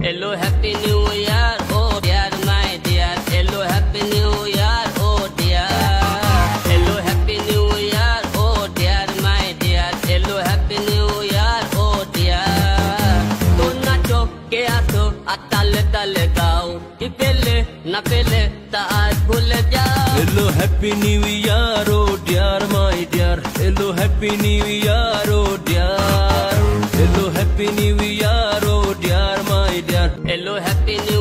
Hello, happy new year, oh dear, my dear. Hello, happy new year, oh dear. Hello, happy new year, oh dear, my dear. Hello, happy new year, oh dear. Tu na नाचो के आसो अताले ताले गाओ कि पहले ना पहले ता आज भूल जाओ hello happy new year oh dear my dear hello happy new year यार हेलो हैप्पी न्यू